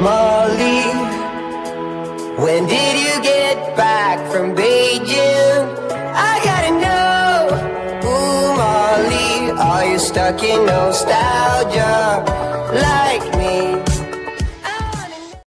Molly, when did you get back from Beijing? I gotta know. Ooh, Molly, are you stuck in nostalgia?